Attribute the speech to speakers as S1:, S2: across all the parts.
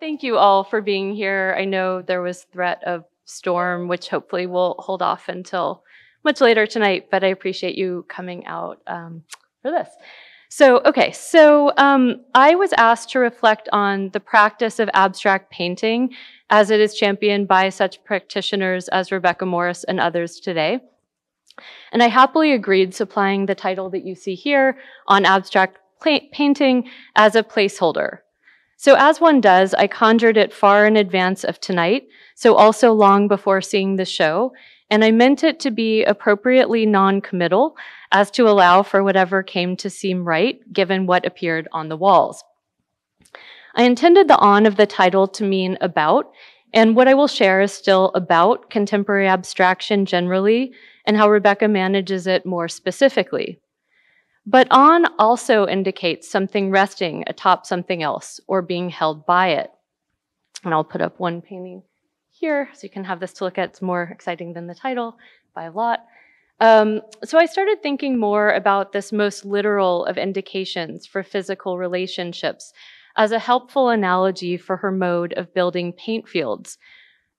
S1: Thank you all for being here. I know there was threat of storm, which hopefully will hold off until much later tonight, but I appreciate you coming out um, for this. So, okay, so um, I was asked to reflect on the practice of abstract painting as it is championed by such practitioners as Rebecca Morris and others today. And I happily agreed supplying the title that you see here on abstract painting as a placeholder. So as one does, I conjured it far in advance of tonight, so also long before seeing the show, and I meant it to be appropriately non-committal as to allow for whatever came to seem right given what appeared on the walls. I intended the on of the title to mean about, and what I will share is still about contemporary abstraction generally and how Rebecca manages it more specifically. But on also indicates something resting atop something else or being held by it. And I'll put up one painting here so you can have this to look at. It's more exciting than the title by a lot. Um, so I started thinking more about this most literal of indications for physical relationships as a helpful analogy for her mode of building paint fields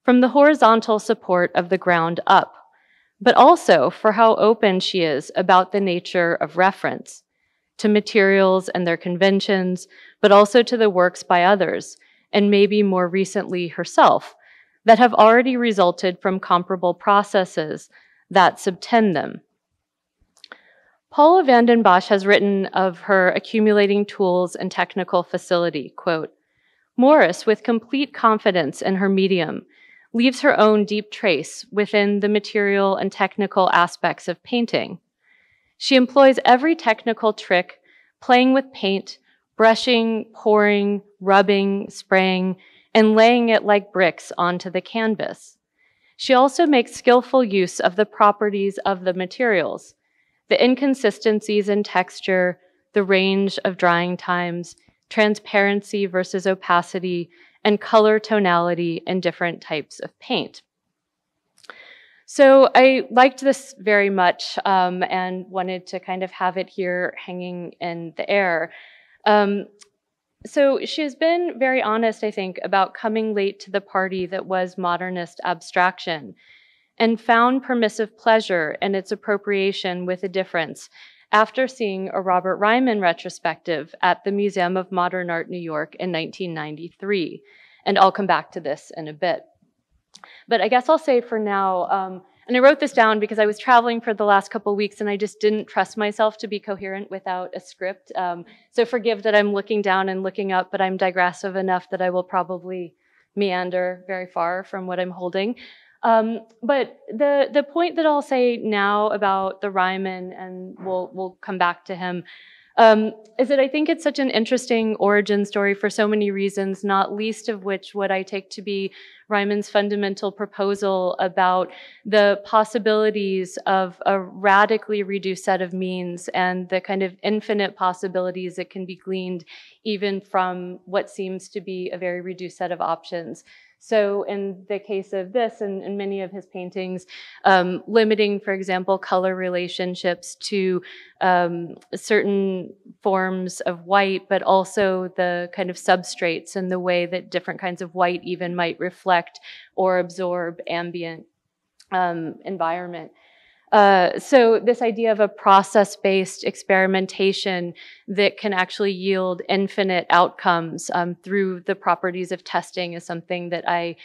S1: from the horizontal support of the ground up but also for how open she is about the nature of reference to materials and their conventions, but also to the works by others, and maybe more recently herself, that have already resulted from comparable processes that subtend them. Paula van den Bosch has written of her accumulating tools and technical facility, quote, Morris, with complete confidence in her medium, leaves her own deep trace within the material and technical aspects of painting. She employs every technical trick, playing with paint, brushing, pouring, rubbing, spraying, and laying it like bricks onto the canvas. She also makes skillful use of the properties of the materials, the inconsistencies in texture, the range of drying times, transparency versus opacity, and color tonality in different types of paint. So I liked this very much um, and wanted to kind of have it here hanging in the air. Um, so she has been very honest, I think, about coming late to the party that was modernist abstraction and found permissive pleasure in its appropriation with a difference after seeing a Robert Ryman retrospective at the Museum of Modern Art New York in 1993. And I'll come back to this in a bit. But I guess I'll say for now, um, and I wrote this down because I was traveling for the last couple weeks and I just didn't trust myself to be coherent without a script. Um, so forgive that I'm looking down and looking up, but I'm digressive enough that I will probably meander very far from what I'm holding. Um, but the the point that I'll say now about the Ryman, and we'll we'll come back to him, um, is that I think it's such an interesting origin story for so many reasons, not least of which what I take to be Ryman's fundamental proposal about the possibilities of a radically reduced set of means and the kind of infinite possibilities that can be gleaned even from what seems to be a very reduced set of options. So in the case of this and, and many of his paintings, um, limiting, for example, color relationships to um, certain forms of white, but also the kind of substrates and the way that different kinds of white even might reflect or absorb ambient um, environment. Uh, so this idea of a process-based experimentation that can actually yield infinite outcomes um, through the properties of testing is something that I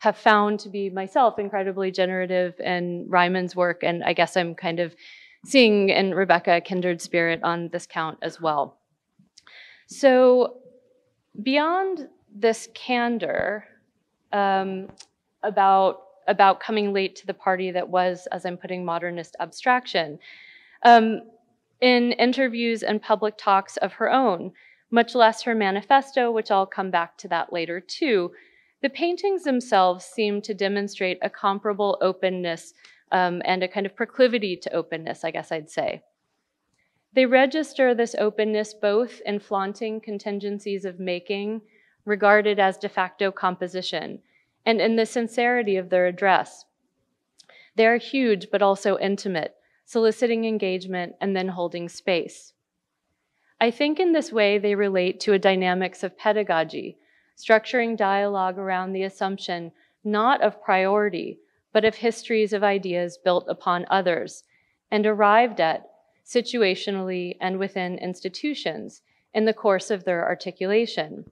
S1: have found to be myself incredibly generative in Ryman's work, and I guess I'm kind of seeing in Rebecca a kindred spirit on this count as well. So beyond this candor um, about about coming late to the party that was, as I'm putting, modernist abstraction. Um, in interviews and public talks of her own, much less her manifesto, which I'll come back to that later too, the paintings themselves seem to demonstrate a comparable openness um, and a kind of proclivity to openness, I guess I'd say. They register this openness both in flaunting contingencies of making, regarded as de facto composition, and in the sincerity of their address. They are huge but also intimate, soliciting engagement and then holding space. I think in this way they relate to a dynamics of pedagogy, structuring dialogue around the assumption not of priority, but of histories of ideas built upon others, and arrived at situationally and within institutions in the course of their articulation.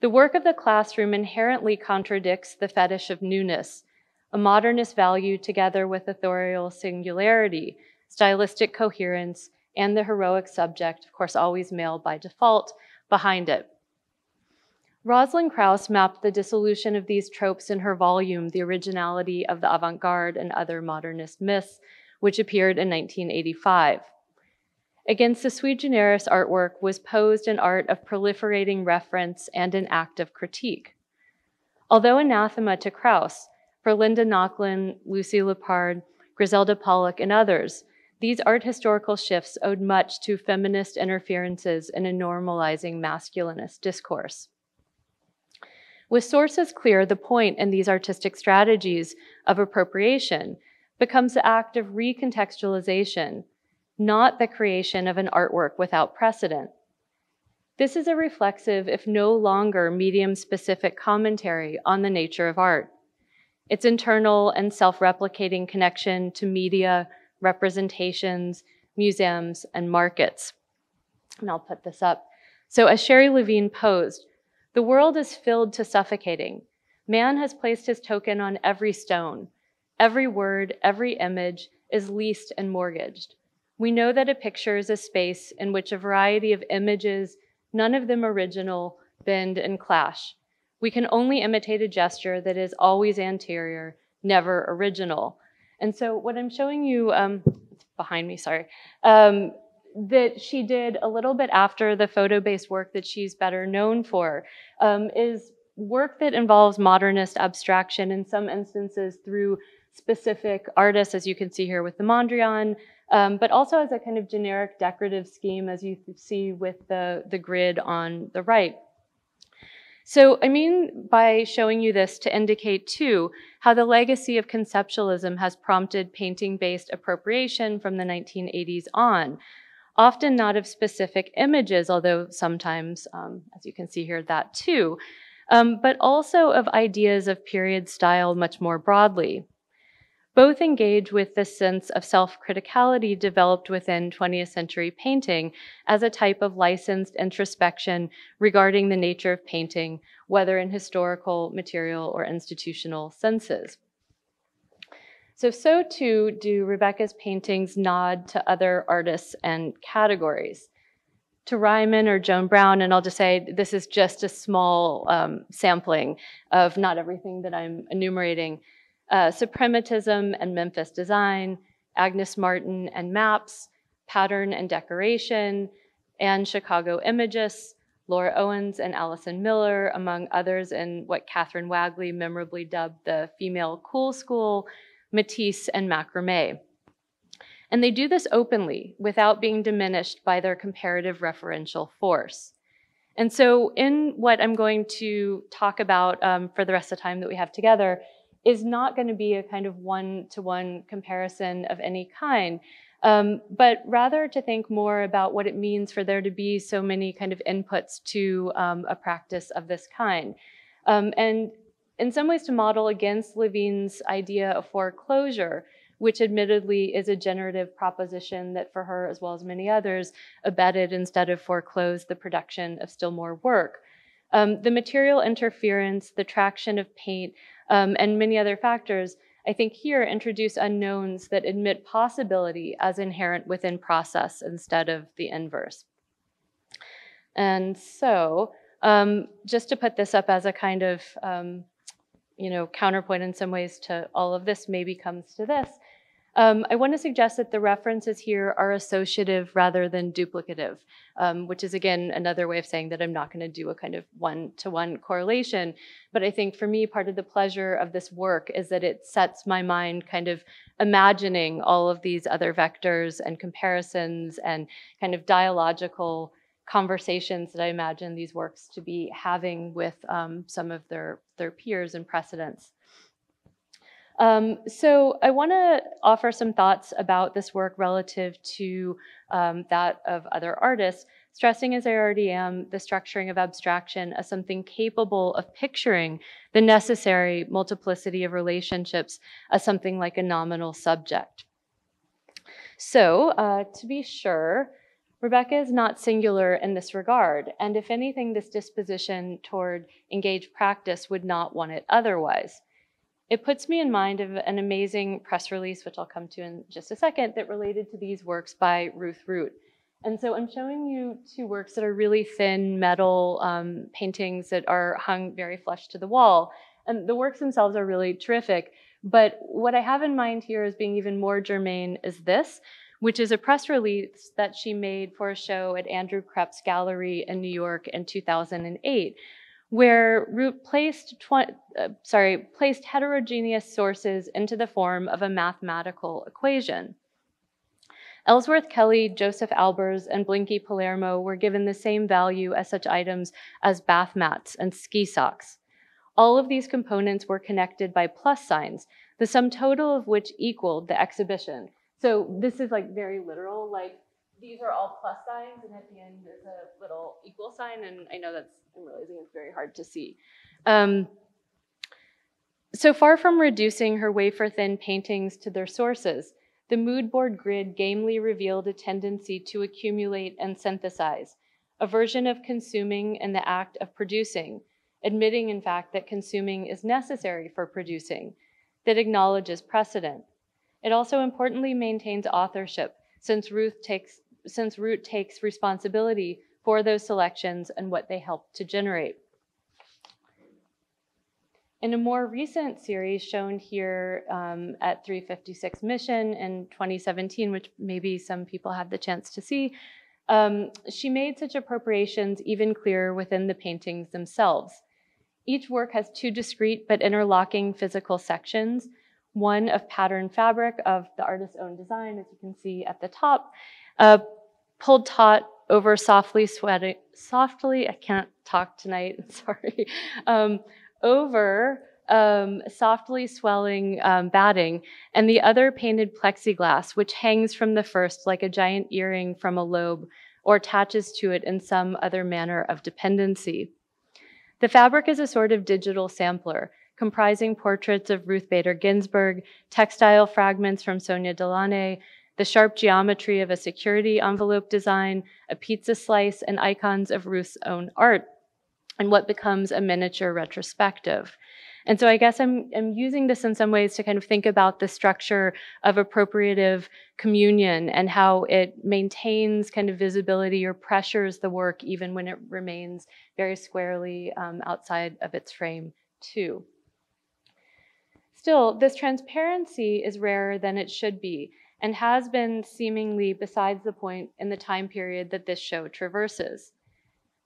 S1: The work of the classroom inherently contradicts the fetish of newness, a modernist value together with authorial singularity, stylistic coherence, and the heroic subject, of course, always male by default, behind it. Rosalind Krauss mapped the dissolution of these tropes in her volume, The Originality of the Avant-Garde and Other Modernist Myths, which appeared in 1985. Against the sui generis artwork was posed an art of proliferating reference and an active critique. Although anathema to Krauss, for Linda Nochlin, Lucy Lippard, Griselda Pollock, and others, these art historical shifts owed much to feminist interferences in a normalizing masculinist discourse. With sources clear, the point in these artistic strategies of appropriation becomes the act of recontextualization, not the creation of an artwork without precedent. This is a reflexive, if no longer medium specific commentary on the nature of art, its internal and self replicating connection to media, representations, museums, and markets. And I'll put this up. So, as Sherrie Levine posed, the world is filled to suffocating. Man has placed his token on every stone. Every word, every image is leased and mortgaged. We know that a picture is a space in which a variety of images, none of them original, bend and clash. We can only imitate a gesture that is always anterior, never original. And so what I'm showing you, um, behind me, sorry, um, that she did a little bit after the photo-based work that she's better known for um, is work that involves modernist abstraction in some instances through specific artists, as you can see here with the Mondrian, um, but also as a kind of generic decorative scheme, as you see with the, the grid on the right. So I mean by showing you this to indicate too how the legacy of conceptualism has prompted painting-based appropriation from the 1980s on, often not of specific images, although sometimes, um, as you can see here, that too, um, but also of ideas of period style much more broadly. Both engage with the sense of self-criticality developed within 20th century painting as a type of licensed introspection regarding the nature of painting, whether in historical, material, or institutional senses. So, so too do Rebecca's paintings nod to other artists and categories. To Ryman or Joan Brown, and I'll just say this is just a small um, sampling of not everything that I'm enumerating. Uh, Suprematism and Memphis Design, Agnes Martin and Maps, Pattern and Decoration, and Chicago Imagists, Laura Owens and Allison Miller, among others in what Catherine Wagley memorably dubbed the female cool school, Matisse, and macrame. And they do this openly without being diminished by their comparative referential force. And so, in what I'm going to talk about um, for the rest of the time that we have together, is not going to be a kind of one to one comparison of any kind, um, but rather to think more about what it means for there to be so many kind of inputs to um, a practice of this kind. Um, and in some ways to model against Levine's idea of foreclosure, which admittedly is a generative proposition that for her, as well as many others, abetted instead of foreclosed the production of still more work. Um, the material interference, the traction of paint, um, and many other factors, I think here introduce unknowns that admit possibility as inherent within process instead of the inverse. And so, um, just to put this up as a kind of um, you know, counterpoint in some ways to all of this maybe comes to this. Um, I want to suggest that the references here are associative rather than duplicative, um, which is again another way of saying that I'm not going to do a kind of one-to-one correlation. But I think for me, part of the pleasure of this work is that it sets my mind kind of imagining all of these other vectors and comparisons and kind of dialogical conversations that I imagine these works to be having with um, some of their, their peers and precedents. Um, so I want to offer some thoughts about this work relative to um, that of other artists, stressing as I already am the structuring of abstraction as something capable of picturing the necessary multiplicity of relationships as something like a nominal subject. So, uh, to be sure, Rebecca is not singular in this regard, and if anything, this disposition toward engaged practice would not want it otherwise. It puts me in mind of an amazing press release, which I'll come to in just a second, that related to these works by Ruth Root. And so I'm showing you two works that are really thin metal um, paintings that are hung very flush to the wall. And the works themselves are really terrific. But what I have in mind here as being even more germane is this, which is a press release that she made for a show at Andrew Kreps Gallery in New York in 2008, where Root placed, uh, sorry, placed heterogeneous sources into the form of a mathematical equation. Ellsworth Kelly, Josef Albers, and Blinky Palermo were given the same value as such items as bath mats and ski socks. All of these components were connected by plus signs, the sum total of which equaled the exhibition. So this is like very literal, like these are all plus signs, and at the end there's a little equal sign, and I know that's, I'm realizing it's very hard to see. Um, so far from reducing her wafer-thin paintings to their sources, the mood board grid gamely revealed a tendency to accumulate and synthesize, a version of consuming and the act of producing, admitting, in fact, that consuming is necessary for producing, that acknowledges precedent, it also importantly maintains authorship, since Ruth takes since Root takes responsibility for those selections and what they help to generate. In a more recent series shown here um, at 356 Mission in 2017, which maybe some people have the chance to see, um, she made such appropriations even clearer within the paintings themselves. Each work has two discrete but interlocking physical sections, one of pattern fabric of the artist's own design, as you can see at the top, uh, pulled taut over softly sweating, softly, I can't talk tonight, sorry, um, over um, softly swelling um, batting, and the other painted plexiglass, which hangs from the first like a giant earring from a lobe or attaches to it in some other manner of dependency. The fabric is a sort of digital sampler, comprising portraits of Ruth Bader Ginsburg, textile fragments from Sonia Delaunay, the sharp geometry of a security envelope design, a pizza slice, and icons of Ruth's own art, and what becomes a miniature retrospective. And so I guess I'm, I'm using this in some ways to kind of think about the structure of appropriative communion and how it maintains kind of visibility or pressures the work even when it remains very squarely um, outside of its frame too. Still, this transparency is rarer than it should be and has been seemingly besides the point in the time period that this show traverses.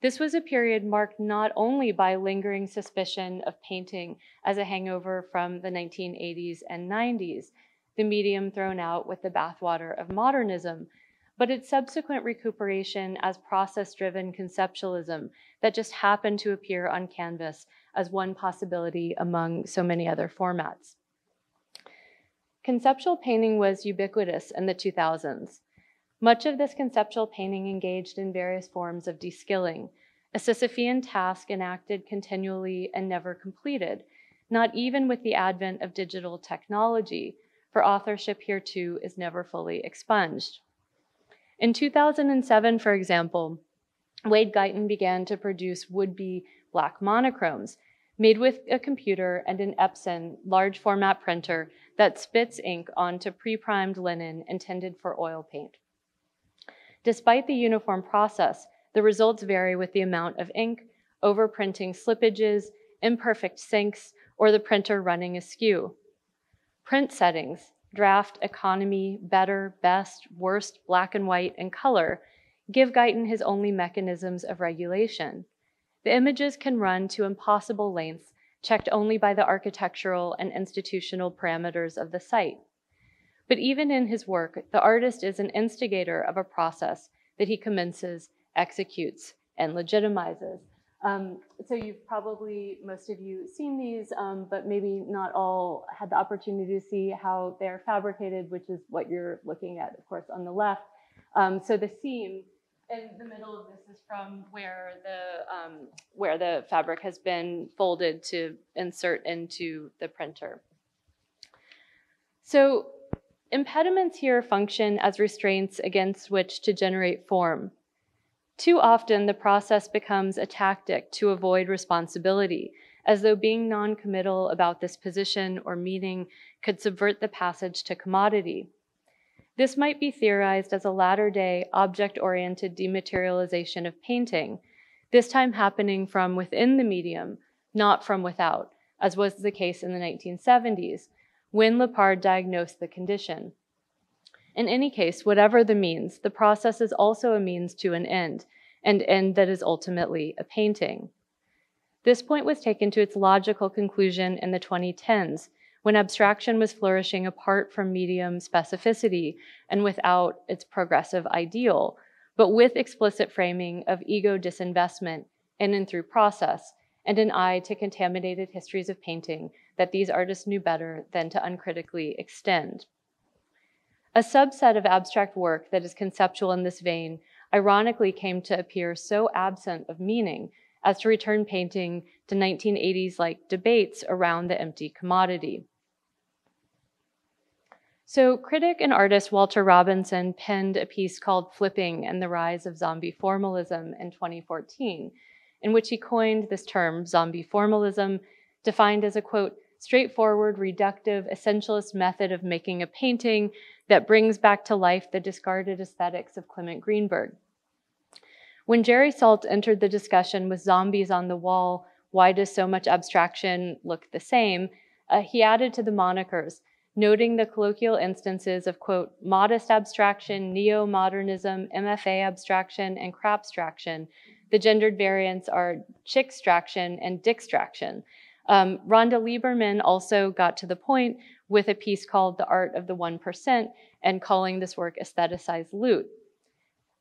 S1: This was a period marked not only by lingering suspicion of painting as a hangover from the 1980s and 90s, the medium thrown out with the bathwater of modernism, but its subsequent recuperation as process driven conceptualism that just happened to appear on canvas as one possibility among so many other formats. Conceptual painting was ubiquitous in the 2000s. Much of this conceptual painting engaged in various forms of deskilling, a Sisyphean task enacted continually and never completed, not even with the advent of digital technology, for authorship here too is never fully expunged. In 2007, for example, Wade Guyton began to produce would-be black monochromes made with a computer and an Epson large format printer that spits ink onto pre-primed linen intended for oil paint. Despite the uniform process, the results vary with the amount of ink, overprinting slippages, imperfect sinks, or the printer running askew. Print settings, draft, economy, better, best, worst, black and white, and color give Guyton his only mechanisms of regulation. The images can run to impossible lengths, checked only by the architectural and institutional parameters of the site. But even in his work, the artist is an instigator of a process that he commences, executes, and legitimizes. Um, so you've probably, most of you, seen these, um, but maybe not all had the opportunity to see how they're fabricated, which is what you're looking at, of course, on the left. Um, so the seam in the middle of this is from where the um, where the fabric has been folded to insert into the printer. So impediments here function as restraints against which to generate form. Too often, the process becomes a tactic to avoid responsibility, as though being non-committal about this position or meaning could subvert the passage to commodity. This might be theorized as a latter day object oriented dematerialization of painting, this time happening from within the medium, not from without, as was the case in the 1970s, when Lippard diagnosed the condition. In any case, whatever the means, the process is also a means to an end, an end that is ultimately a painting. This point was taken to its logical conclusion in the 2010s when abstraction was flourishing apart from medium specificity and without its progressive ideal, but with explicit framing of ego disinvestment in and through process, and an eye to contaminated histories of painting that these artists knew better than to uncritically extend. A subset of abstract work that is conceptual in this vein ironically came to appear so absent of meaning as to return painting to 1980s like debates around the empty commodity. So, critic and artist Walter Robinson penned a piece called Flipping and the Rise of Zombie Formalism in 2014, in which he coined this term, zombie formalism, defined as a quote, straightforward, reductive, essentialist method of making a painting that brings back to life the discarded aesthetics of Clement Greenberg. When Jerry Saltz entered the discussion with zombies on the wall, why does so much abstraction look the same? Uh, he added to the monikers noting the colloquial instances of, quote, modest abstraction, neo-modernism, MFA abstraction, and crapstraction. The gendered variants are chickstraction and dickstraction. Um, Rhonda Lieberman also got to the point with a piece called The Art of the 1% and calling this work aestheticized loot.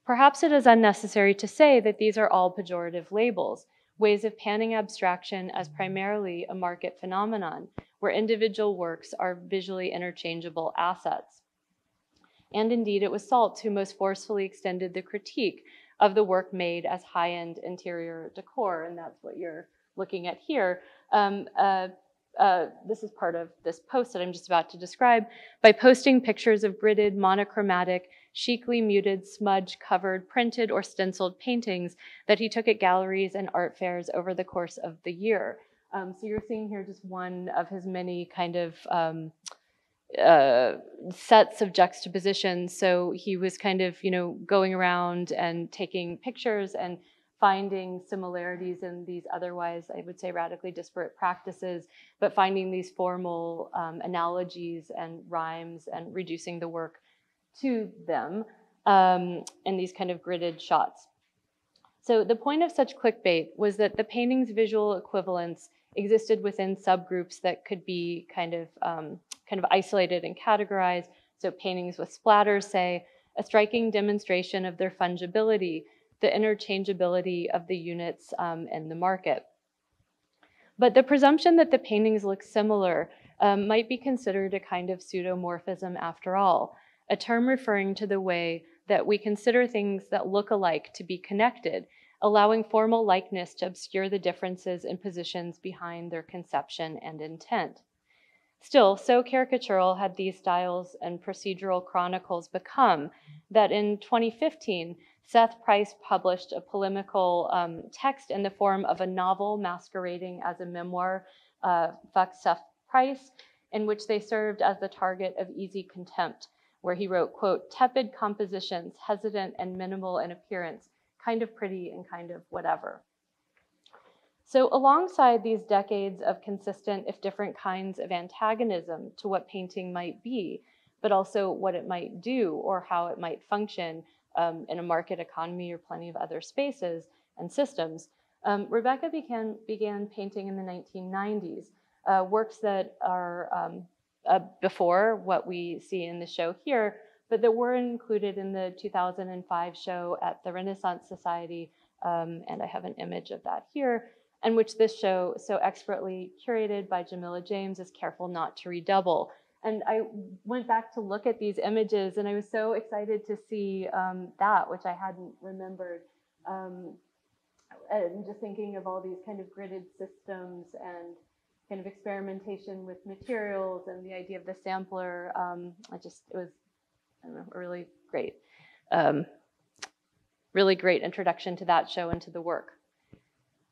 S1: Perhaps it is unnecessary to say that these are all pejorative labels, ways of panning abstraction as primarily a market phenomenon, where individual works are visually interchangeable assets. And indeed, it was Saltz who most forcefully extended the critique of the work made as high-end interior decor, and that's what you're looking at here. Um, uh, uh, this is part of this post that I'm just about to describe, by posting pictures of gridded, monochromatic, chicly muted, smudge covered, printed, or stenciled paintings that he took at galleries and art fairs over the course of the year. Um, so you're seeing here just one of his many kind of um, uh, sets of juxtapositions. So he was kind of, you know, going around and taking pictures and finding similarities in these otherwise, I would say, radically disparate practices, but finding these formal um, analogies and rhymes and reducing the work to them um, in these kind of gridded shots. So the point of such clickbait was that the painting's visual equivalence existed within subgroups that could be kind of um, kind of isolated and categorized. So paintings with splatters, say, a striking demonstration of their fungibility, the interchangeability of the units um, in the market. But the presumption that the paintings look similar um, might be considered a kind of pseudomorphism after all, a term referring to the way that we consider things that look alike to be connected allowing formal likeness to obscure the differences in positions behind their conception and intent. Still, so caricatural had these styles and procedural chronicles become that in 2015, Seth Price published a polemical um, text in the form of a novel masquerading as a memoir, uh, Fuck Seth Price, in which they served as the target of easy contempt, where he wrote, quote, tepid compositions, hesitant and minimal in appearance, kind of pretty and kind of whatever. So alongside these decades of consistent, if different kinds of antagonism to what painting might be, but also what it might do or how it might function um, in a market economy or plenty of other spaces and systems, um, Rebecca began, began painting in the 1990s, uh, works that are um, uh, before what we see in the show here, but that were included in the 2005 show at the Renaissance Society, um, and I have an image of that here, and which this show, so expertly curated by Jamillah James, is careful not to redouble, And I went back to look at these images and I was so excited to see um, that, which I hadn't remembered. Um, and just thinking of all these kind of gridded systems and kind of experimentation with materials and the idea of the sampler. Um, I just, it was, Know, really great. Um, really great introduction to that show and to the work.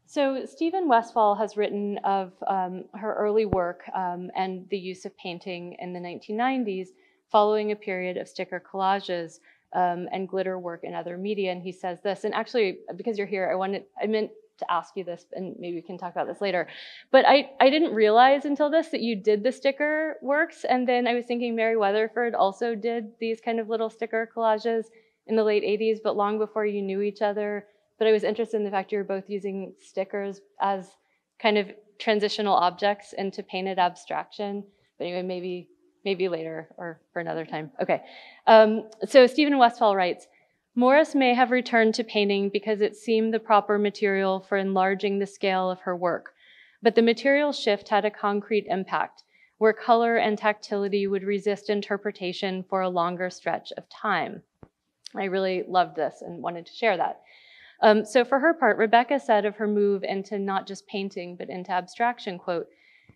S1: So Stephen Westfall has written of um, her early work um, and the use of painting in the 1990s following a period of sticker collages um, and glitter work in other media. And he says this, and actually, because you're here, I wanted, I meant to ask you this, and maybe we can talk about this later. But I, I didn't realize until this that you did the sticker works. And then I was thinking Mary Weatherford also did these kind of little sticker collages in the late 80s, but long before you knew each other. But I was interested in the fact you were both using stickers as kind of transitional objects into painted abstraction. But anyway, maybe maybe later or for another time. Okay. Um, so Stephen Westfall writes, Morris may have returned to painting because it seemed the proper material for enlarging the scale of her work. But the material shift had a concrete impact, where color and tactility would resist interpretation for a longer stretch of time. I really loved this and wanted to share that. Um, so for her part, Rebecca said of her move into not just painting, but into abstraction, quote,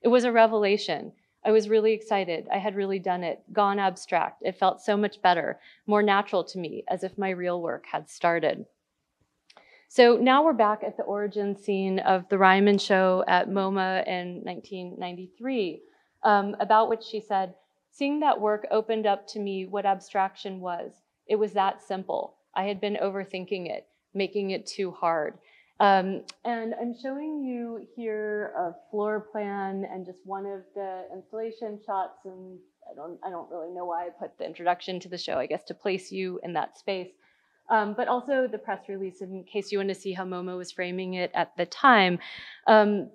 S1: it was a revelation. I was really excited. I had really done it, gone abstract. It felt so much better, more natural to me, as if my real work had started. So now we're back at the origin scene of the Ryman show at MoMA in 1993, um, about which she said, seeing that work opened up to me what abstraction was. It was that simple. I had been overthinking it making it too hard. Um, and I'm showing you here a floor plan and just one of the installation shots. And I don't, I don't really know why I put the introduction to the show, I guess to place you in that space. Um, but also the press release in case you want to see how MoMA was framing it at the time. Um,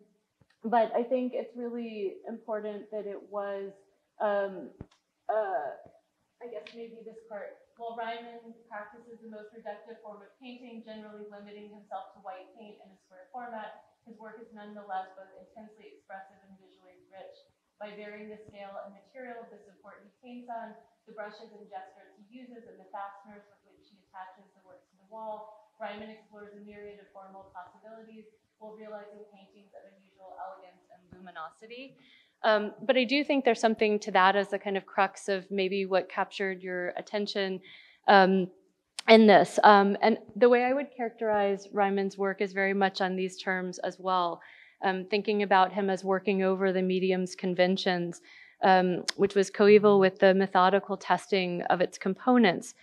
S1: but I think it's really important that it was, um, uh, I guess maybe this part, while Ryman practices the most reductive form of painting, generally limiting himself to white paint in a square format, his work is nonetheless both intensely expressive and visually rich. By varying the scale and material of the support he paints on, the brushes and gestures he uses, and the fasteners with which he attaches the work to the wall, Ryman explores a myriad of formal possibilities while realizing paintings of unusual elegance and luminosity. Um, but I do think there's something to that as the kind of crux of maybe what captured your attention um, in this. Um, and the way I would characterize Ryman's work is very much on these terms as well. Um, thinking about him as working over the medium's conventions, um, which was coeval with the methodical testing of its components.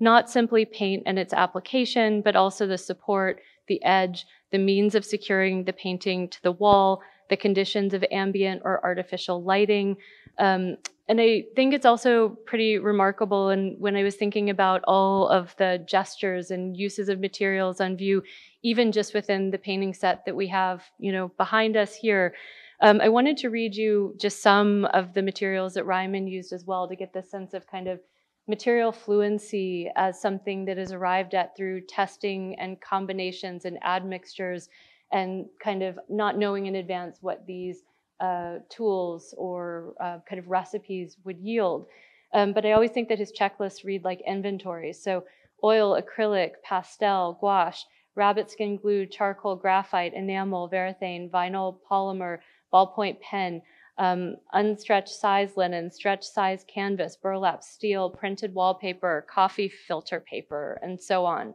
S1: Not simply paint and its application, but also the support, the edge, the means of securing the painting to the wall, the conditions of ambient or artificial lighting. Um, and I think it's also pretty remarkable. And when I was thinking about all of the gestures and uses of materials on view, even just within the painting set that we have, you know, behind us here, um, I wanted to read you just some of the materials that Ryman used as well to get this sense of kind of material fluency as something that is arrived at through testing and combinations and admixtures and kind of not knowing in advance what these uh, tools or uh, kind of recipes would yield. Um, but I always think that his checklists read like inventories. So oil, acrylic, pastel, gouache, rabbit skin glue, charcoal, graphite, enamel, varathane, vinyl, polymer, ballpoint pen, um, unstretched size linen, stretched size canvas, burlap, steel, printed wallpaper, coffee filter paper, and so on.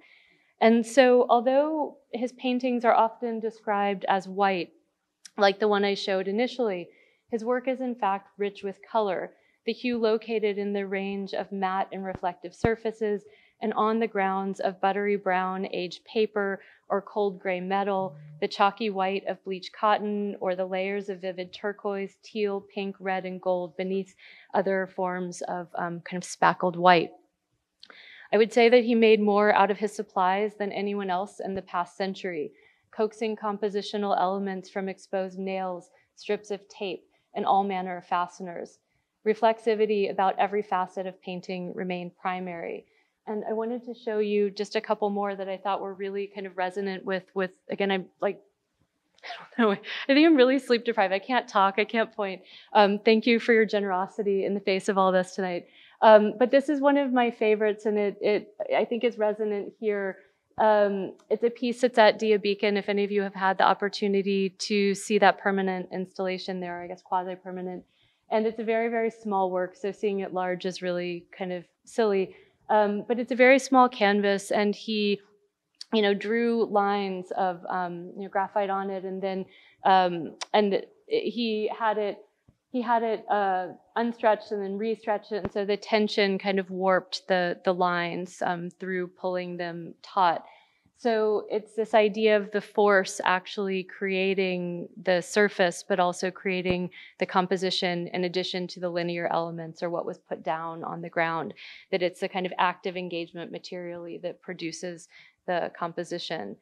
S1: And so, although his paintings are often described as white, like the one I showed initially, his work is in fact rich with color, the hue located in the range of matte and reflective surfaces and on the grounds of buttery brown aged paper or cold gray metal, the chalky white of bleached cotton, or the layers of vivid turquoise, teal, pink, red, and gold beneath other forms of um, kind of spackled white. I would say that he made more out of his supplies than anyone else in the past century, coaxing compositional elements from exposed nails, strips of tape, and all manner of fasteners. Reflexivity about every facet of painting remained primary. And I wanted to show you just a couple more that I thought were really kind of resonant with, with again, I'm like I don't know. I think I'm really sleep deprived. I can't talk. I can't point. Um, thank you for your generosity in the face of all this tonight. Um, but this is one of my favorites, and it, it I think is resonant here. Um, it's a piece that's at Dia Beacon. If any of you have had the opportunity to see that permanent installation there, I guess quasi-permanent, and it's a very very small work. So seeing it large is really kind of silly. Um, but it's a very small canvas, and he you know, drew lines of um, you know, graphite on it, and then um, and he had it he had it uh, unstretched and then restretched it, and so the tension kind of warped the the lines um, through pulling them taut. So it's this idea of the force actually creating the surface, but also creating the composition in addition to the linear elements or what was put down on the ground. That it's the kind of active engagement materially that produces the composition.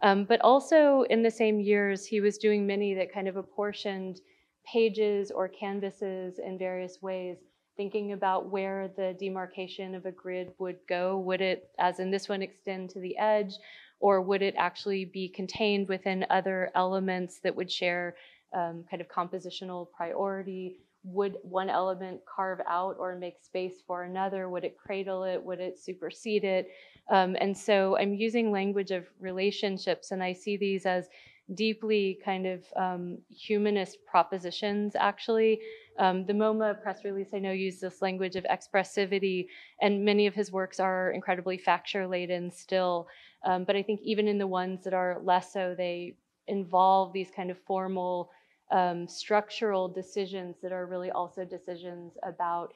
S1: Um, but also in the same years, he was doing many that kind of apportioned pages or canvases in various ways, thinking about where the demarcation of a grid would go. Would it, as in this one, extend to the edge, or would it actually be contained within other elements that would share um, kind of compositional priority? Would one element carve out or make space for another? Would it cradle it? Would it supersede it? Um, and so I'm using language of relationships, and I see these as deeply kind of um, humanist propositions, actually. Um, the MoMA press release, I know, used this language of expressivity, and many of his works are incredibly facture laden still. Um, but I think even in the ones that are less so, they involve these kind of formal um, structural decisions that are really also decisions about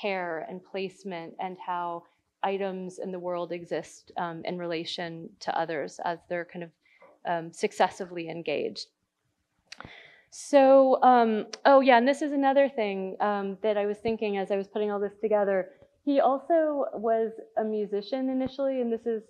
S1: care and placement and how items in the world exist um, in relation to others as they're kind of um, successively engaged. So, um, oh yeah, and this is another thing um, that I was thinking as I was putting all this together. He also was a musician initially, and this is,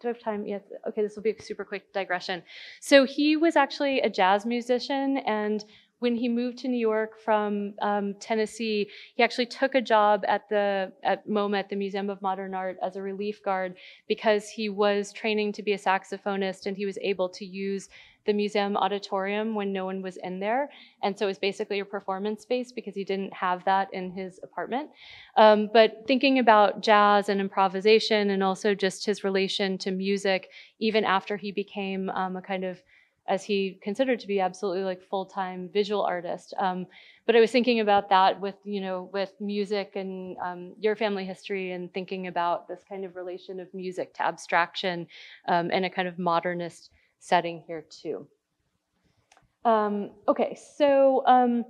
S1: do I have time? Yes, okay, this will be a super quick digression. So he was actually a jazz musician, and when he moved to New York from um, Tennessee, he actually took a job at the at MoMA, at the Museum of Modern Art, as a relief guard because he was training to be a saxophonist and he was able to use the museum auditorium when no one was in there. And so it was basically a performance space because he didn't have that in his apartment. Um, but thinking about jazz and improvisation and also just his relation to music, even after he became um, a kind of as he considered to be absolutely like full-time visual artist. Um, but I was thinking about that with, you know, with music and um, your family history and thinking about this kind of relation of music to abstraction um, in a kind of modernist setting here too. Um, okay, so um,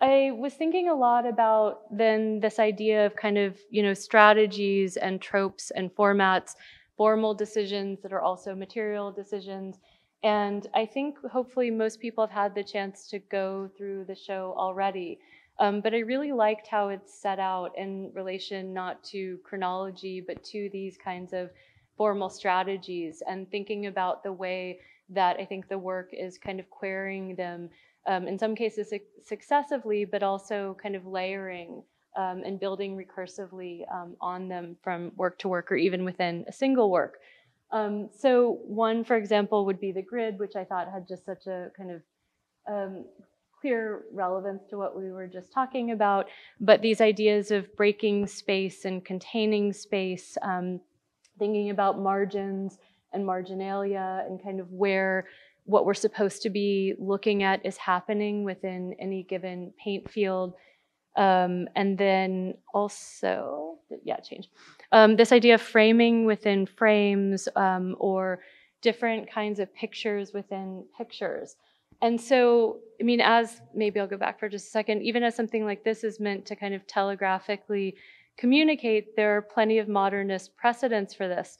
S1: I was thinking a lot about then this idea of kind of, you know, strategies and tropes and formats, formal decisions that are also material decisions, and I think hopefully most people have had the chance to go through the show already. Um, but I really liked how it's set out in relation not to chronology, but to these kinds of formal strategies and thinking about the way that I think the work is kind of querying them, um, in some cases su successively, but also kind of layering um, and building recursively um, on them from work to work or even within a single work. Um, so one, for example, would be the grid, which I thought had just such a kind of um, clear relevance to what we were just talking about. But these ideas of breaking space and containing space, um, thinking about margins and marginalia and kind of where what we're supposed to be looking at is happening within any given paint field. Um, and then also, yeah, change. Um, this idea of framing within frames um, or different kinds of pictures within pictures. And so, I mean, as maybe I'll go back for just a second, even as something like this is meant to kind of telegraphically communicate, there are plenty of modernist precedents for this.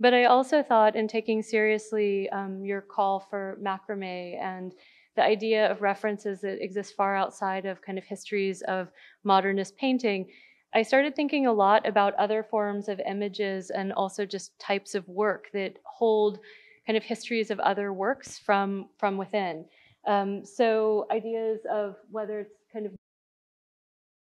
S1: But I also thought in taking seriously um, your call for macrame and the idea of references that exist far outside of kind of histories of modernist painting, I started thinking a lot about other forms of images and also just types of work that hold kind of histories of other works from, from within. Um, so ideas of whether it's kind of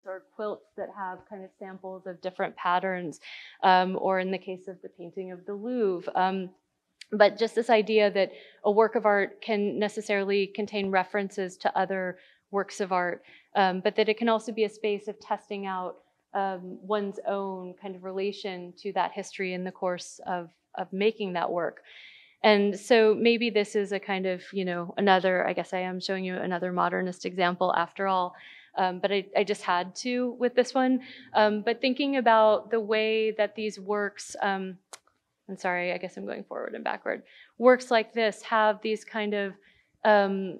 S1: or quilts that have kind of samples of different patterns, um, or in the case of the painting of the Louvre, um, but just this idea that a work of art can necessarily contain references to other works of art, um, but that it can also be a space of testing out um, one's own kind of relation to that history in the course of, of making that work. And so maybe this is a kind of, you know, another, I guess I am showing you another modernist example after all. Um, but I, I, just had to with this one. Um, but thinking about the way that these works, um, I'm sorry, I guess I'm going forward and backward. Works like this have these kind of um,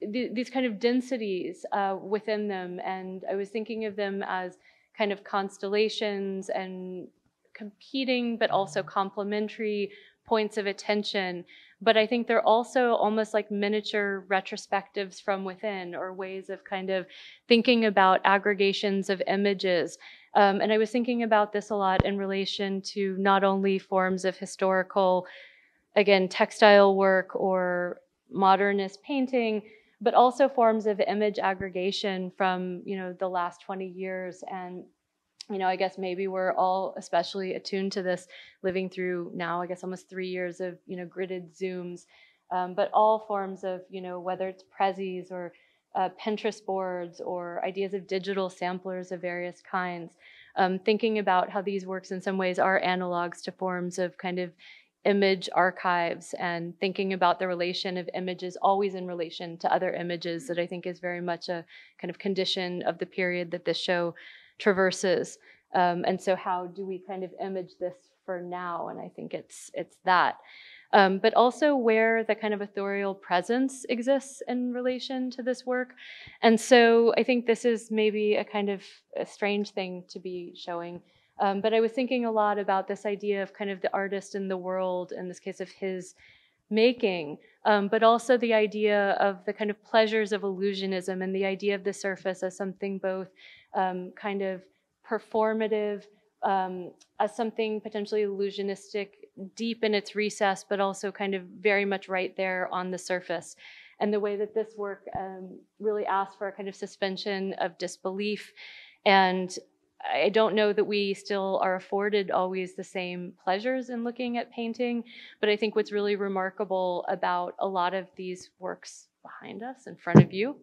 S1: th these kind of densities uh, within them, and I was thinking of them as kind of constellations and competing, but also complementary points of attention. But I think they're also almost like miniature retrospectives from within or ways of kind of thinking about aggregations of images. Um, and I was thinking about this a lot in relation to not only forms of historical, again, textile work or modernist painting, but also forms of image aggregation from you know the last 20 years. And you know i guess maybe we're all especially attuned to this living through now i guess almost three years of you know gridded zooms. Um, but all forms of you know whether it's prezis or uh, pinterest boards or ideas of digital samplers of various kinds um, thinking about how these works in some ways are analogs to forms of kind of image archives and thinking about the relation of images always in relation to other images that I think is very much a kind of condition of the period that this show traverses. Um, and so how do we kind of image this for now? And I think it's it's that. Um, but also where the kind of authorial presence exists in relation to this work. And so I think this is maybe a kind of a strange thing to be showing um, but I was thinking a lot about this idea of kind of the artist in the world, in this case of his making, um, but also the idea of the kind of pleasures of illusionism and the idea of the surface as something both um, kind of performative, um, as something potentially illusionistic, deep in its recess, but also kind of very much right there on the surface. And the way that this work um, really asks for a kind of suspension of disbelief and I don't know that we still are afforded always the same pleasures in looking at painting, but I think what's really remarkable about a lot of these works behind us, in front of you,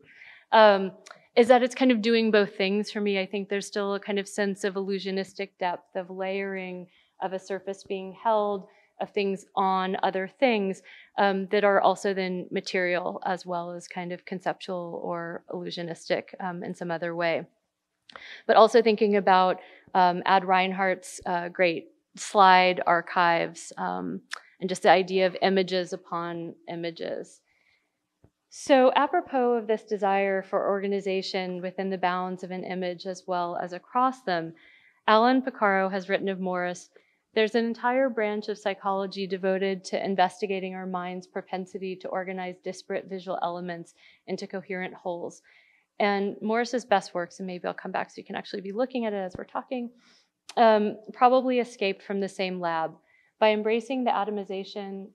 S1: um, is that it's kind of doing both things for me. I think there's still a kind of sense of illusionistic depth, of layering, of a surface being held, of things on other things um, that are also then material as well as kind of conceptual or illusionistic um, in some other way. But also thinking about um, Ad Reinhardt's uh, great slide archives um, and just the idea of images upon images. So apropos of this desire for organization within the bounds of an image as well as across them, Alan Pocaro has written of Morris, there's an entire branch of psychology devoted to investigating our mind's propensity to organize disparate visual elements into coherent wholes. And Morris's best works, and maybe I'll come back so you can actually be looking at it as we're talking, um, probably escaped from the same lab. By embracing the atomization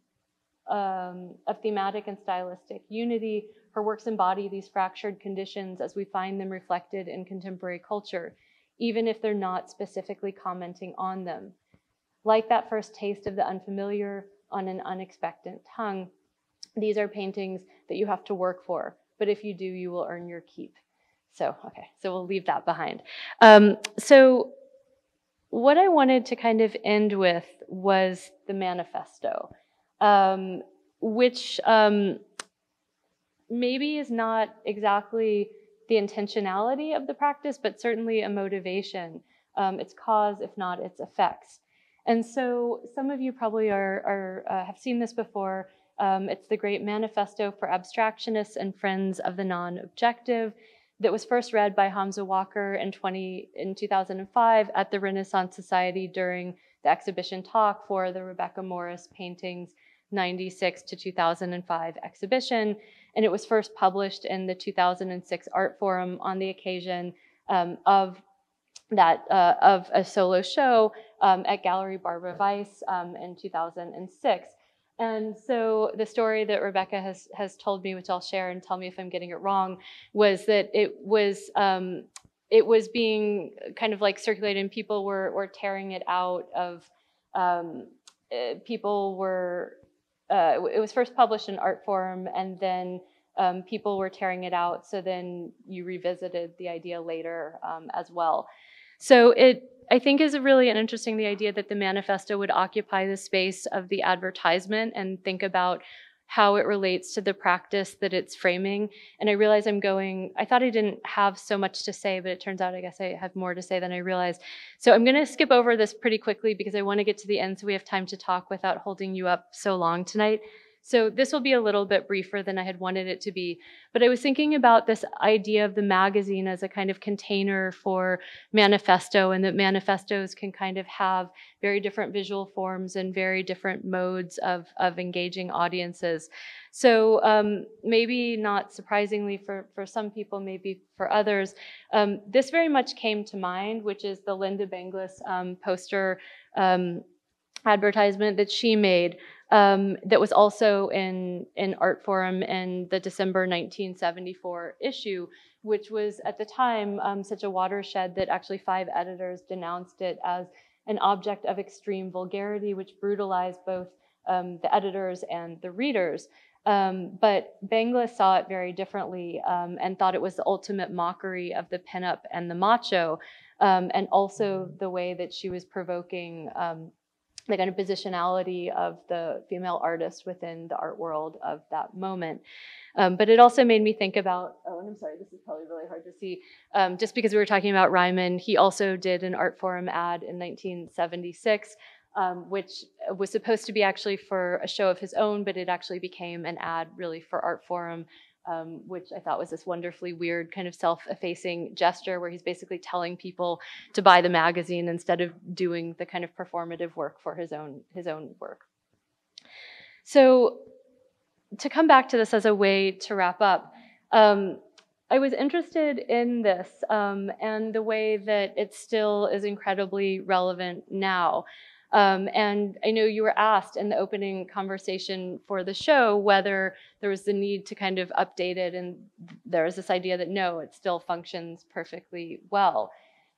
S1: um, of thematic and stylistic unity, her works embody these fractured conditions as we find them reflected in contemporary culture, even if they're not specifically commenting on them. Like that first taste of the unfamiliar on an unexpected tongue, these are paintings that you have to work for, but if you do, you will earn your keep. So, okay, so we'll leave that behind. Um, so, what I wanted to kind of end with was the manifesto, um, which um, maybe is not exactly the intentionality of the practice, but certainly a motivation, um, its cause, if not its effects. And so, some of you probably are, are uh, have seen this before. Um, it's the great manifesto for abstractionists and friends of the non-objective that was first read by Hamza Walker in, 20, in 2005 at the Renaissance Society during the exhibition talk for the Rebecca Morris paintings 96 to 2005 exhibition. And it was first published in the 2006 Artforum on the occasion um, of that uh, of a solo show um, at Gallery Barbara Weiss um, in 2006. And so the story that Rebecca has has told me, which I'll share and tell me if I'm getting it wrong, was that it was um, it was being kind of like circulated, and people were were tearing it out of um, uh, people were uh, it was first published in Artforum, and then um, people were tearing it out. So then you revisited the idea later um, as well. So it, I think, is really an interesting the idea that the manifesto would occupy the space of the advertisement and think about how it relates to the practice that it's framing. And I realize I'm going, I thought I didn't have so much to say, but it turns out I guess I have more to say than I realized. So I'm gonna skip over this pretty quickly because I wanna get to the end so we have time to talk without holding you up so long tonight. So this will be a little bit briefer than I had wanted it to be. But I was thinking about this idea of the magazine as a kind of container for manifesto and that manifestos can kind of have very different visual forms and very different modes of, of engaging audiences. So um, maybe not surprisingly for, for some people, maybe for others, um, this very much came to mind, which is the Lynda Benglis um, poster um, advertisement that she made um, that was also in, in Artforum in the December 1974 issue, which was at the time um, such a watershed that actually five editors denounced it as an object of extreme vulgarity, which brutalized both um, the editors and the readers. Um, but Benglis saw it very differently um, and thought it was the ultimate mockery of the pinup and the macho, um, and also the way that she was provoking um, the kind of positionality of the female artist within the art world of that moment. Um, but it also made me think about, oh, and I'm sorry, this is probably really hard to see. Um, just because we were talking about Ryman, he also did an Artforum ad in 1976, um, which was supposed to be actually for a show of his own, but it actually became an ad really for Artforum um, which I thought was this wonderfully weird kind of self-effacing gesture where he's basically telling people to buy the magazine instead of doing the kind of performative work for his own his own work. So to come back to this as a way to wrap up, um, I was interested in this um, and the way that it still is incredibly relevant now. Um, and I know you were asked in the opening conversation for the show whether there was the need to kind of update it, and there was this idea that no, it still functions perfectly well.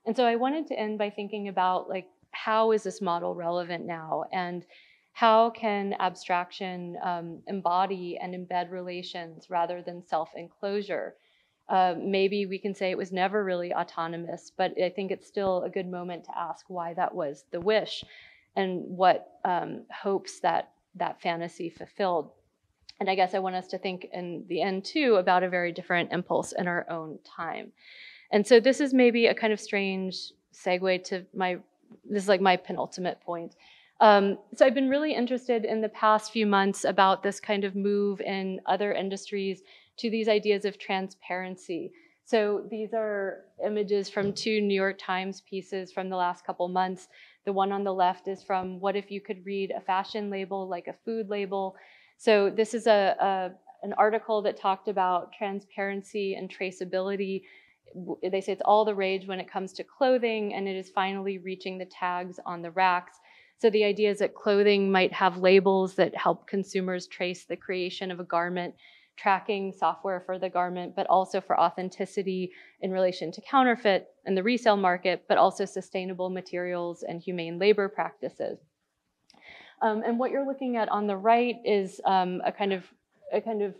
S1: And so I wanted to end by thinking about like how is this model relevant now, and how can abstraction um, embody and embed relations rather than self-enclosure? Uh, maybe we can say it was never really autonomous, but I think it's still a good moment to ask why that was the wish and what um, hopes that that fantasy fulfilled. And I guess I want us to think in the end too about a very different impulse in our own time. And so this is maybe a kind of strange segue to my, this is like my penultimate point. Um, so I've been really interested in the past few months about this kind of move in other industries to these ideas of transparency. So these are images from two New York Times pieces from the last couple months the one on the left is from What If You Could Read a Fashion Label Like a Food Label. So this is a, a an article that talked about transparency and traceability. They say it's all the rage when it comes to clothing, and it is finally reaching the tags on the racks. So the idea is that clothing might have labels that help consumers trace the creation of a garment tracking software for the garment, but also for authenticity in relation to counterfeit and the resale market, but also sustainable materials and humane labor practices. Um, and what you're looking at on the right is um, a kind of, a kind of,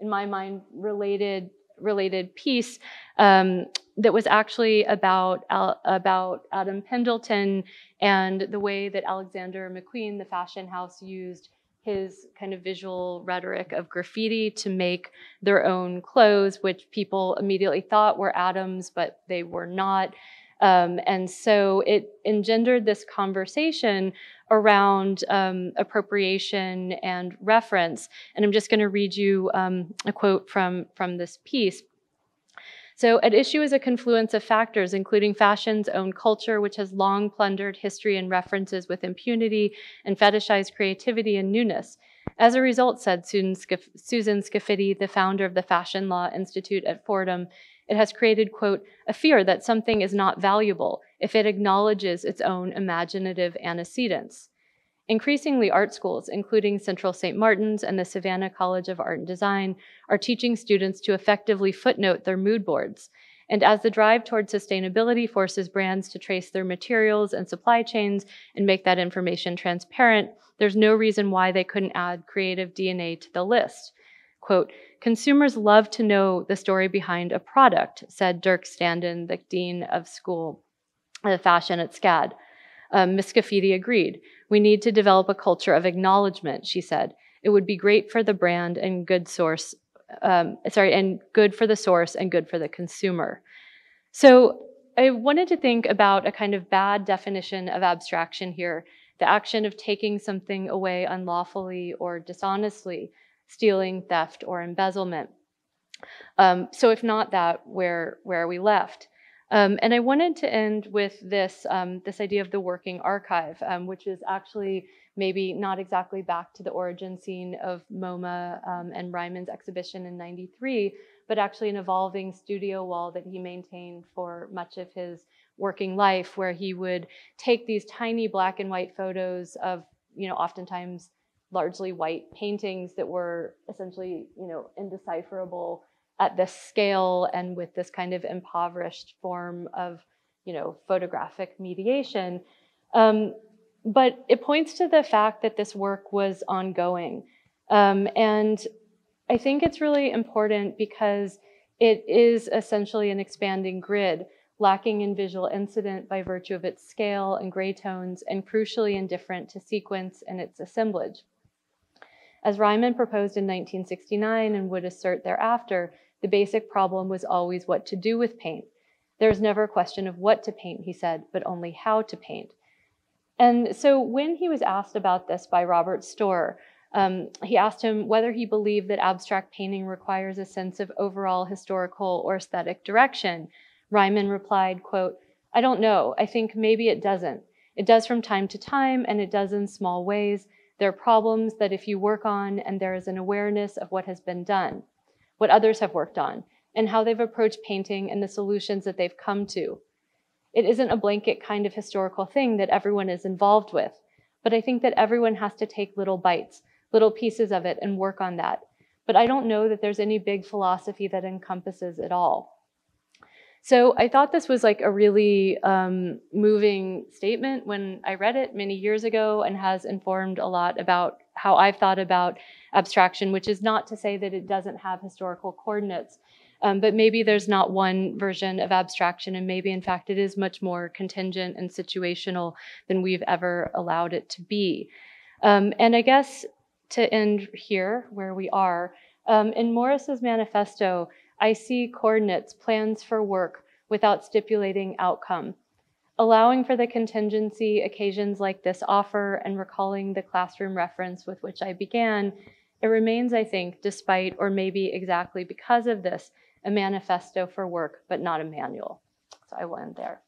S1: in my mind, related related piece um, that was actually about about Adam Pendleton and the way that Alexander McQueen, the fashion house, used his kind of visual rhetoric of graffiti to make their own clothes, which people immediately thought were Adams, but they were not. Um, and so it engendered this conversation around um, appropriation and reference. And I'm just going to read you um, a quote from, from this piece. So at issue is a confluence of factors, including fashion's own culture, which has long plundered history and references with impunity and fetishized creativity and newness. As a result, said Susan, Scafidi, the founder of the Fashion Law Institute at Fordham, it has created, quote, a fear that something is not valuable if it acknowledges its own imaginative antecedents. Increasingly, art schools, including Central St. Martin's and the Savannah College of Art and Design, are teaching students to effectively footnote their mood boards. And as the drive toward sustainability forces brands to trace their materials and supply chains and make that information transparent, there's no reason why they couldn't add creative DNA to the list. Quote, consumers love to know the story behind a product, said Dirk Standen, the dean of school of fashion at SCAD. Um, Ms. Scafidi agreed. We need to develop a culture of acknowledgement, she said. It would be great for the brand and good source, um, sorry, and good for the source and good for the consumer. So I wanted to think about a kind of bad definition of abstraction here, the action of taking something away unlawfully or dishonestly, stealing, theft, or embezzlement. Um, so if not that, where, where are we left? Um, and I wanted to end with this, um, this idea of the working archive, um, which is actually maybe not exactly back to the origin scene of MoMA um, and Ryman's exhibition in 93, but actually an evolving studio wall that he maintained for much of his working life, where he would take these tiny black and white photos of, you know, oftentimes largely white paintings that were essentially, you know, indecipherable at this scale and with this kind of impoverished form of, you know, photographic mediation. Um, but it points to the fact that this work was ongoing. Um, and I think it's really important because it is essentially an expanding grid, lacking in visual incident by virtue of its scale and gray tones, and crucially indifferent to sequence and its assemblage. As Ryman proposed in 1969 and would assert thereafter, the basic problem was always what to do with paint. There was never a question of what to paint, he said, but only how to paint. And so when he was asked about this by Robert Storr, um, he asked him whether he believed that abstract painting requires a sense of overall historical or aesthetic direction. Ryman replied, quote, I don't know. I think maybe it doesn't. It does from time to time, and it does in small ways. There are problems that if you work on and there is an awareness of what has been done what others have worked on, and how they've approached painting and the solutions that they've come to. It isn't a blanket kind of historical thing that everyone is involved with, but I think that everyone has to take little bites, little pieces of it, and work on that. But I don't know that there's any big philosophy that encompasses it all. So I thought this was like a really um, moving statement when I read it many years ago and has informed a lot about how I've thought about abstraction, which is not to say that it doesn't have historical coordinates, um, but maybe there's not one version of abstraction, and maybe in fact it is much more contingent and situational than we've ever allowed it to be. Um, and I guess to end here where we are, um, in Morris's manifesto, I see coordinates, plans for work without stipulating outcome allowing for the contingency occasions like this offer and recalling the classroom reference with which I began, it remains, I think, despite or maybe exactly because of this, a manifesto for work, but not a manual. So I will end there.